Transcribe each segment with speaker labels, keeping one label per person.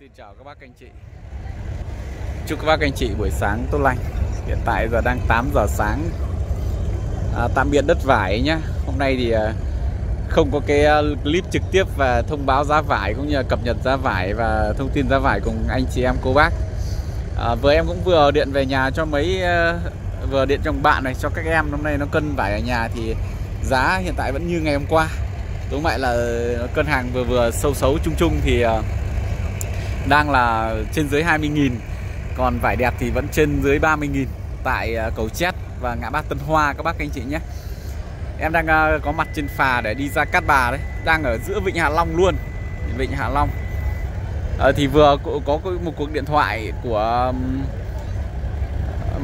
Speaker 1: Xin chào các bác anh chị. Chúc các bác anh chị buổi sáng tốt lành. Hiện tại giờ đang 8 giờ sáng. À, Tạm biệt đất vải nhá. Hôm nay thì à, không có cái à, clip trực tiếp và thông báo giá vải Cũng như là cập nhật giá vải và thông tin giá vải cùng anh chị em cô bác. À, Vừa em cũng vừa điện về nhà cho mấy à, Vừa điện cho bạn này cho các em. Hôm nay nó cân vải ở nhà thì giá hiện tại vẫn như ngày hôm qua. Đúng vậy là cân hàng vừa vừa sâu xấu chung chung thì uh, đang là trên dưới 20.000 còn vải đẹp thì vẫn trên dưới 30.000 tại à, cầu Chét và ngã ba Tân Hoa các bác anh chị nhé. Em đang à, có mặt trên phà để đi ra Cát Bà đấy đang ở giữa Vịnh Hạ Long luôn. Vịnh Hạ Long. À, thì vừa có một cuộc điện thoại của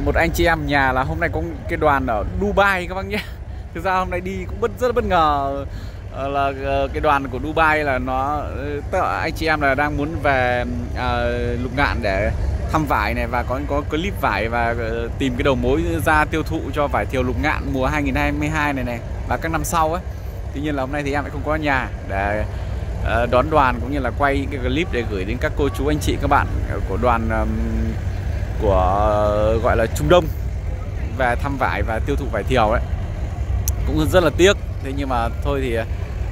Speaker 1: một anh chị em nhà là hôm nay có cái đoàn ở Dubai các bác nhé. Thực ra hôm nay đi cũng bất rất là bất ngờ. Ờ, là ờ, cái đoàn của Dubai là nó anh chị em là đang muốn về à, lục ngạn để thăm vải này và có có clip vải và tìm cái đầu mối ra tiêu thụ cho vải thiều lục ngạn mùa 2022 này này và các năm sau ấy. Tuy nhiên là hôm nay thì em lại không có nhà để đón đoàn cũng như là quay cái clip để gửi đến các cô chú anh chị các bạn của đoàn của gọi là Trung Đông về thăm vải và tiêu thụ vải thiều đấy cũng rất là tiếc thế nhưng mà thôi thì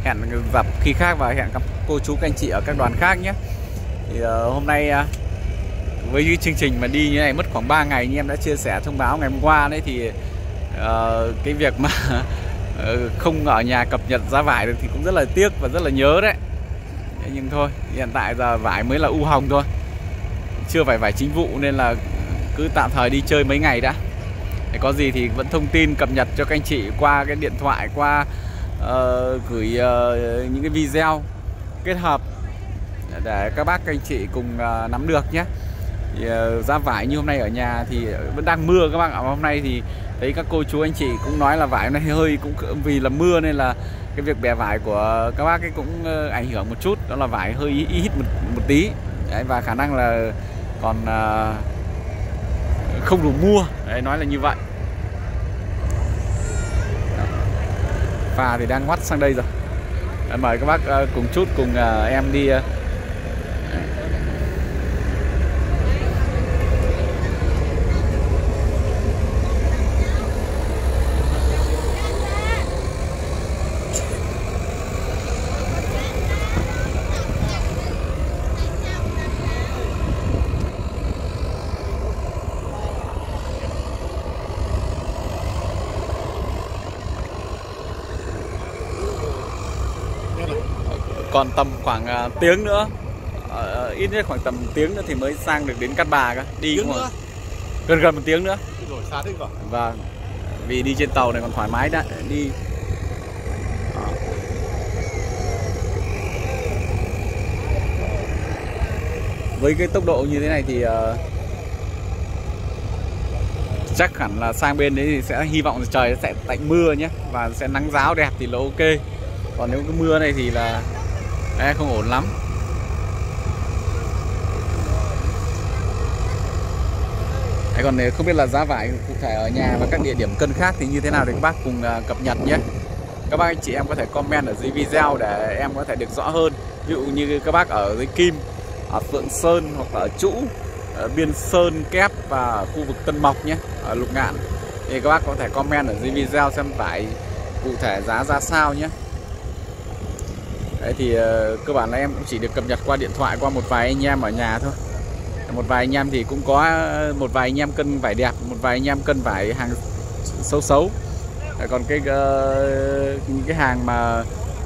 Speaker 1: hẹn gặp khi khác và hẹn gặp cô chú các anh chị ở các đoàn khác nhé. Thì uh, hôm nay uh, với cái chương trình mà đi như này mất khoảng 3 ngày như em đã chia sẻ thông báo ngày hôm qua đấy thì uh, cái việc mà uh, không ở nhà cập nhật giá vải được thì cũng rất là tiếc và rất là nhớ đấy. Nhưng thôi hiện tại giờ vải mới là u hồng thôi. Chưa phải vải chính vụ nên là cứ tạm thời đi chơi mấy ngày đã. Để có gì thì vẫn thông tin cập nhật cho các anh chị qua cái điện thoại qua uh, gửi uh, những cái video kết hợp để các bác các anh chị cùng uh, nắm được nhé. Thì, uh, ra vải như hôm nay ở nhà thì vẫn đang mưa các bạn ạ. Hôm nay thì thấy các cô chú anh chị cũng nói là vải hôm nay hơi cũng vì là mưa nên là cái việc bè vải của các bác ấy cũng uh, ảnh hưởng một chút. Đó là vải hơi ít một, một tí. Đấy, và khả năng là còn uh, không đủ mua. Đấy, nói là như vậy. Phà thì đang ngoắt sang đây rồi. Mời các bác ờ, cùng chút, cùng ờ, em đi ờ, còn tầm khoảng uh, tiếng nữa. Uh, ít nhất khoảng tầm tiếng nữa thì mới sang được đến Cát Bà cơ. Đi
Speaker 2: tiếng nữa.
Speaker 1: gần gần một tiếng nữa.
Speaker 2: Rồi xa thế cơ.
Speaker 1: Vâng vì đi trên tàu này còn thoải mái đã đi. Với cái tốc độ như thế này thì uh, chắc hẳn là sang bên đấy thì sẽ hy vọng là trời sẽ tạnh mưa nhé và sẽ nắng giáo đẹp thì là ok. Còn nếu cái mưa này thì là Ê, không ổn lắm. Đấy, còn không biết là giá vải cụ thể ở nhà và các địa điểm cân khác thì như thế nào thì các bác cùng à, cập nhật nhé. Các bác anh chị em có thể comment ở dưới video để em có thể được rõ hơn. Ví dụ như các bác ở dưới Kim ở Phượng Sơn hoặc là ở Trũ ở Biên Sơn Kép và ở khu vực Tân Mộc nhé ở Lục Ngạn. Thì các bác có thể comment ở dưới video xem vải cụ thể giá ra sao nhé. Đấy thì uh, cơ bản là em cũng chỉ được cập nhật qua điện thoại qua một vài anh em ở nhà thôi. Một vài anh em thì cũng có ờ, một vài anh em cân vải đẹp một vài anh em cân vải hàng xấu xấu. Còn cái uh, những cái hàng mà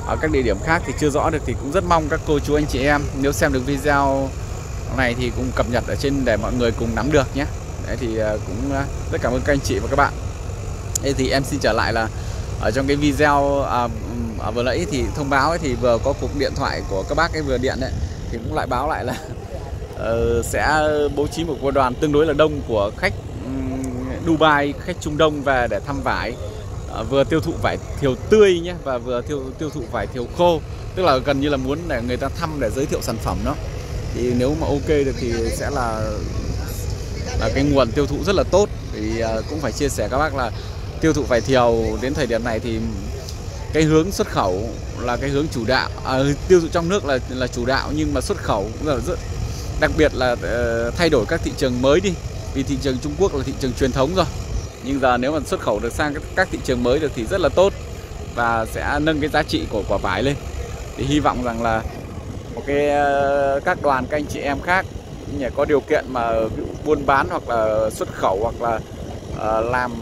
Speaker 1: ở các địa điểm khác thì chưa rõ được thì cũng rất mong các cô chú anh chị em nếu xem được video này thì cũng cập nhật ở trên để mọi người cùng nắm được nhé. Đấy thì uh, cũng rất cảm ơn các anh chị và các bạn. Đây thì em xin trở lại là ở trong cái video à, à, vừa nãy thì thông báo ấy thì vừa có cuộc điện thoại của các bác ấy vừa điện đấy thì cũng lại báo lại là uh, sẽ bố trí một quân đoàn tương đối là đông của khách um, Dubai khách Trung Đông về để thăm vải. Uh, vừa tiêu thụ vải thiều tươi nhé và vừa tiêu tiêu thụ vải thiều khô. Tức là gần như là muốn để người ta thăm để giới thiệu sản phẩm đó. Thì nếu mà ok được thì sẽ là là cái nguồn tiêu thụ rất là tốt. Thì uh, cũng phải chia sẻ các bác là tiêu thụ vải thiều đến thời điểm này thì cái hướng xuất khẩu là cái hướng chủ đạo. À, tiêu thụ trong nước là là chủ đạo nhưng mà xuất khẩu cũng là rất đặc biệt là uh, thay đổi các thị trường mới đi. Vì thị trường Trung Quốc là thị trường truyền thống rồi. Nhưng giờ nếu mà xuất khẩu được sang các thị trường mới được thì rất là tốt và sẽ nâng cái giá trị của quả vải lên. Thì hy vọng rằng là một cái uh, các đoàn các anh chị em khác nhỉ, có điều kiện mà buôn bán hoặc là xuất khẩu hoặc là uh, làm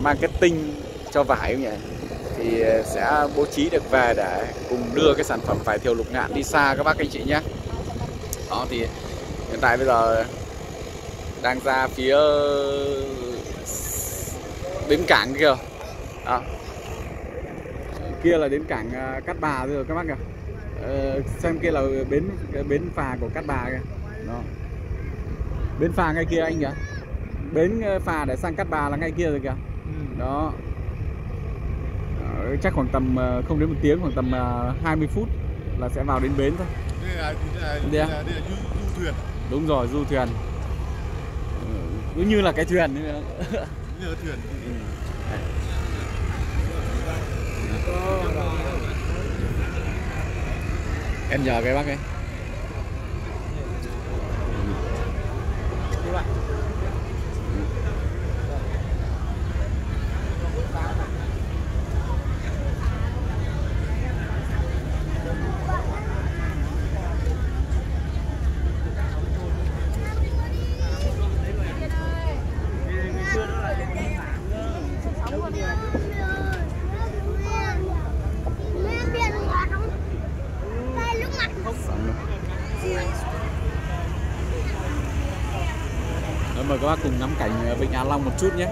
Speaker 1: marketing cho vải nhỉ thì sẽ bố trí được về để cùng đưa cái sản phẩm vải thiều lục ngạn đi xa các bác anh chị nhé. Đó thì hiện tại bây giờ đang ra phía bến cảng kia đó. kia là đến cảng à, Cát Bà rồi các bác kìa ờ, xem kia là bến bến phà của Cát Bà kìa. Đó. bến phà ngay kia anh kìa. Bến ờ, phà để sang Cát Bà là ngay kia rồi kìa. Ừ. đó chắc khoảng tầm ờ, không đến một tiếng khoảng tầm 20 phút là sẽ vào đến bến thôi.
Speaker 2: Đây là, đây là, đây là, đây là du, du thuyền.
Speaker 1: Đúng rồi du thuyền. Cứ như là cái thuyền như
Speaker 2: là thuyền. Ừ.
Speaker 1: em nhờ cái bác ấy mời các bác cùng ngắm cảnh Vịnh Hạ Long một chút nhé.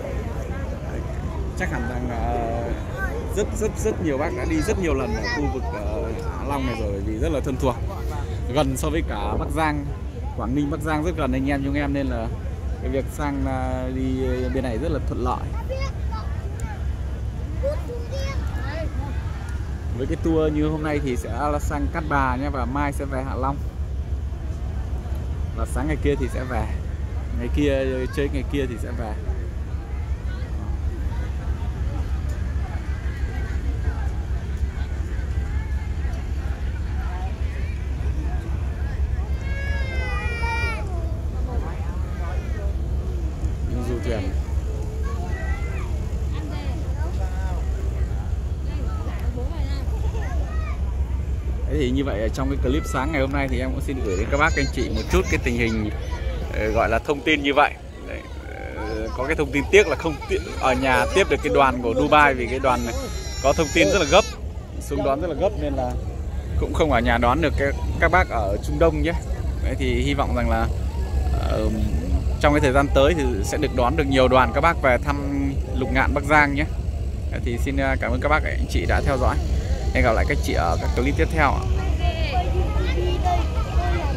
Speaker 1: Chắc hẳn rằng uh, rất rất rất nhiều bác đã đi rất nhiều lần ở khu vực uh, Hạ Long này rồi vì rất là thân thuộc. Gần so với cả Bắc Giang Quảng Ninh Bắc Giang rất gần anh em chúng em nên là cái việc sang uh, đi bên này rất là thuận lợi. Với cái tour như hôm nay thì sẽ là sang Cát Bà nhé và mai sẽ về Hạ Long. Và sáng ngày kia thì sẽ về ngày kia, chơi ngày kia thì sẽ về. Du thuyền. Thế thì như vậy trong cái clip sáng ngày hôm nay thì em cũng xin gửi đến các bác anh chị một chút cái tình hình Ờ, gọi là thông tin như vậy. Đấy, ờ, có cái thông tin tiếc là không ở nhà tiếp được cái đoàn của Dubai vì cái đoàn này có thông tin rất là gấp xuống đón rất là gấp nên là cũng không ở nhà đón được các các bác ở Trung Đông nhé. Đấy thì hy vọng rằng là uh, trong cái thời gian tới thì sẽ được đón được nhiều đoàn các bác về thăm Lục Ngạn Bắc Giang nhé. Đấy thì xin ờ, cảm ơn các bác anh chị đã theo dõi. Hẹn gặp lại các chị ở các clip tiếp theo